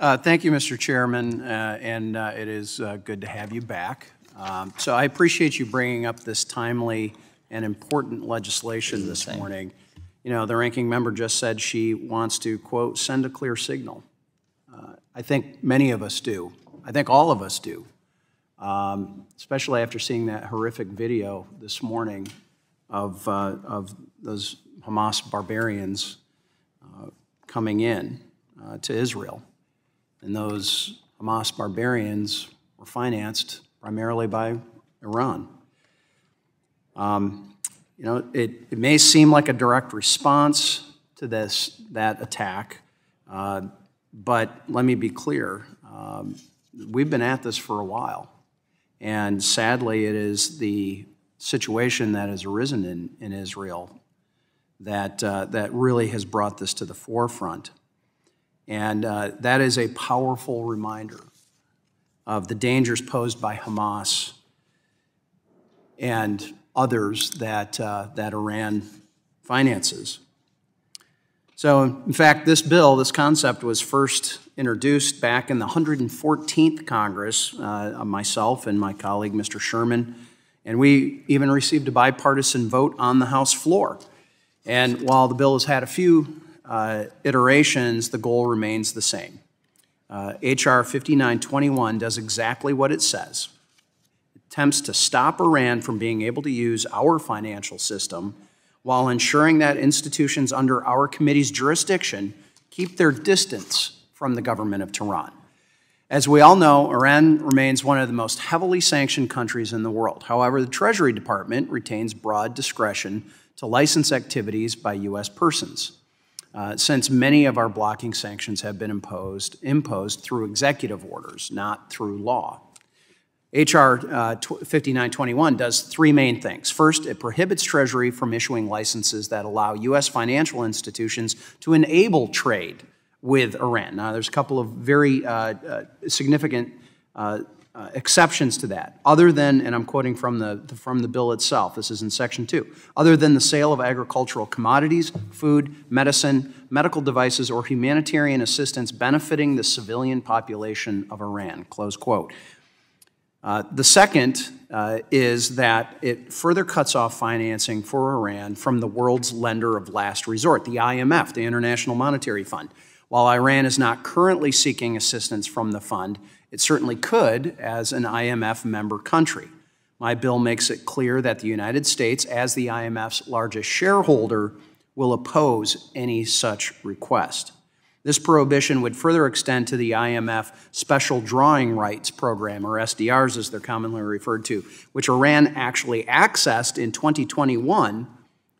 Uh, Thank you, Mr. Chairman, uh, and uh, it is uh, good to have you back. Um, So I appreciate you bringing up this timely and important legislation this morning. You know, the ranking member just said she wants to, quote, "send a clear signal." Uh, I think many of us do. I think all of us do, Um, especially after seeing that horrific video this morning of, uh, of those Hamas barbarians uh, coming in uh, to Israel. And those Hamas barbarians were financed primarily by Iran. Um, you know, it, it may seem like a direct response to this, that attack, uh, but let me be clear. Um, we've been at this for a while. And sadly, it is the situation that has arisen in, in Israel that, uh, that really has brought this to the forefront. And uh, that is a powerful reminder of the dangers posed by Hamas and others that, uh, that Iran finances. So, in fact, this bill, this concept was first introduced back in the 114th Congress, uh, myself and my colleague, Mr. Sherman, and we even received a bipartisan vote on the House floor. And while the bill has had a few iterations, the goal remains the same. Uh, H.R. 5921 does exactly what it says. It attempts to stop Iran from being able to use our financial system while ensuring that institutions under our committee's jurisdiction keep their distance from the government of Tehran. As we all know, Iran remains one of the most heavily sanctioned countries in the world. However, the Treasury Department retains broad discretion to license activities by U.S. persons. Uh, since many of our blocking sanctions have been imposed, imposed through executive orders, not through law. H.R. Uh, 5921 does three main things. First, it prohibits Treasury from issuing licenses that allow U.S. financial institutions to enable trade with Iran. Now, there's a couple of very uh, uh significant uh, exceptions to that, other than, and I'm quoting from the, from the bill itself, this is in section two, other than the sale of agricultural commodities, food, medicine, medical devices, or humanitarian assistance benefiting the civilian population of Iran, close quote. Uh, the second uh, is that it further cuts off financing for Iran from the world's lender of last resort, the IMF, the International Monetary Fund. While Iran is not currently seeking assistance from the fund, it certainly could as an IMF member country. My bill makes it clear that the United States, as the IMF's largest shareholder, will oppose any such request. This prohibition would further extend to the IMF Special Drawing Rights Program, or SDRs as they're commonly referred to, which Iran actually accessed in 2021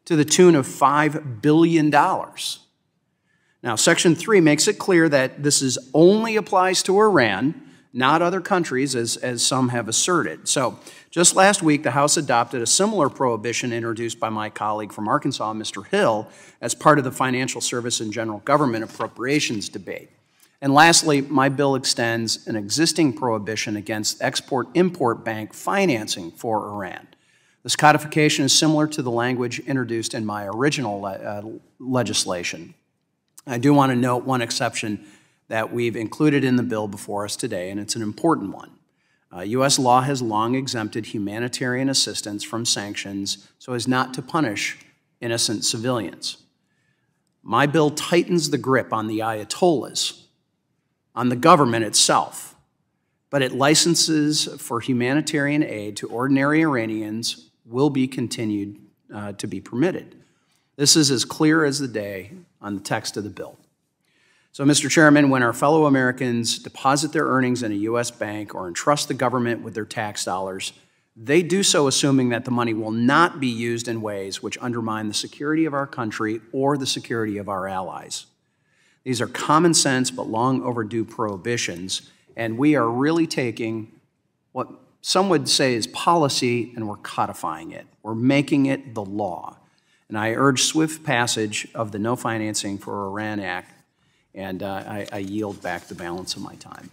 to the tune of $5 billion. Now, Section 3 makes it clear that this is only applies to Iran not other countries, as, as some have asserted. So, just last week, the House adopted a similar prohibition introduced by my colleague from Arkansas, Mr. Hill, as part of the Financial Service and General Government Appropriations debate. And lastly, my bill extends an existing prohibition against export import bank financing for Iran. This codification is similar to the language introduced in my original le uh, legislation. I do want to note one exception that we've included in the bill before us today, and it's an important one. Uh, U.S. law has long exempted humanitarian assistance from sanctions so as not to punish innocent civilians. My bill tightens the grip on the Ayatollahs, on the government itself, but it licenses for humanitarian aid to ordinary Iranians will be continued uh, to be permitted. This is as clear as the day on the text of the bill. So, Mr. Chairman, when our fellow Americans deposit their earnings in a U.S. bank or entrust the government with their tax dollars, they do so assuming that the money will not be used in ways which undermine the security of our country or the security of our allies. These are common sense but long overdue prohibitions, and we are really taking what some would say is policy and we're codifying it. We're making it the law. And I urge swift passage of the No Financing for Iran Act and uh, I, I yield back the balance of my time.